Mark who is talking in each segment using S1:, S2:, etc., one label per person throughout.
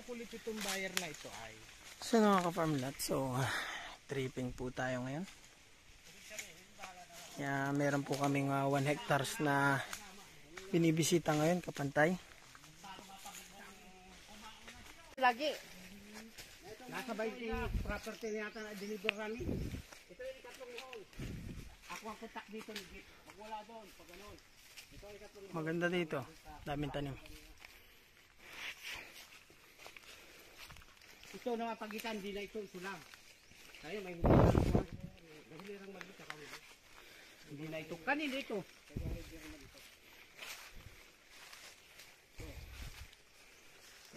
S1: kinukulit itong buyer na ito ay
S2: So mga ka-farm lot, so tripping po tayo ngayon. Kaya meron po kaming 1 hectares na binibisita ngayon, kapantay.
S1: Lagi. Nasa 20 property yata na deliver namin. Ito yung ikatlong hole. Ako ang kontak dito. Pag wala doon, pag ganun.
S2: Maganda dito, daming tanim.
S1: Ito na pagitan, di na ito, ito lang. Tayo may hilirang mali sa kawin. Hindi na ito. Kanina ito.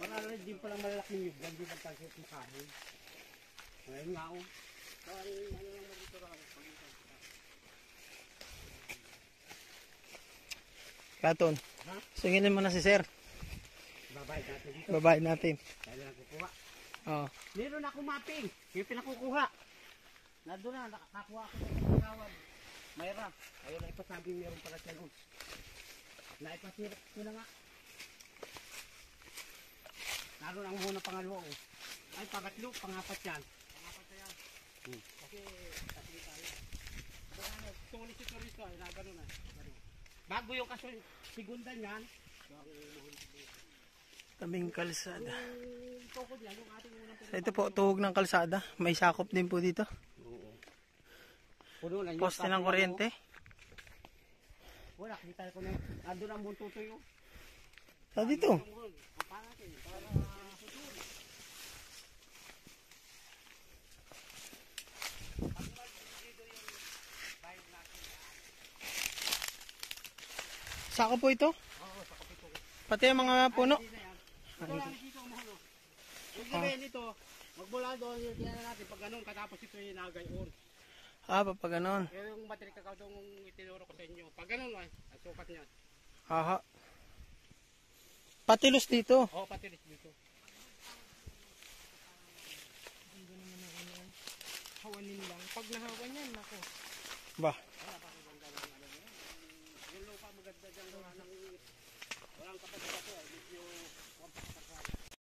S1: Marami din palang malalaking nyug. Hindi pa tayo sa kahoy. Ngayon nga oh.
S2: Katon, singinin mo na si sir.
S1: Babayad natin.
S2: Babae natin. Oh.
S1: Meron ako mapping. Yung pinakukuha. Nandun na, nakakuha ako ng kawad. Mayra. Ayun na ipasabi meron pala siya nun. Naipasirap ko na nga. Naroon ang muna pangalawa ko. Ay, pangatlo, pangapat yan. Pangapat na yan. Hmm. Kasi, kasi tayo. Baka ano, tulis si turista, eh, na na. Ganun. Bago yung kaso, sigundan yan.
S2: Kalsada.
S1: Yung yung ating unang
S2: So, ito po, tuhog ng kalsada. May sakop din po dito.
S1: Na.
S2: Poste ng kuryente.
S1: Wala, kita ko na. Nandun ang bunto to yun.
S2: Sa dito. Sako po ito.
S1: Oo, sa kapito ko.
S2: Pati ang mga puno.
S1: Yan. Lang dito ang mahulo. Yung gabi nito, magmula doon, yung tingnan natin pag ganun, katapos ito yung nagayon.
S2: Ah, pa ganon.
S1: Kaya yung matrik ka itong itinuro ko sa inyo. Pag ganun, ay, at sukat niyan.
S2: Aha. Patilos dito.
S1: Oo, patilis dito.
S3: hawanin lang. Pag nahawan yan, nako.
S2: Ba.
S1: Yung lupa maganda dyan, wala nang, walang kapatid ako, eh, medyo,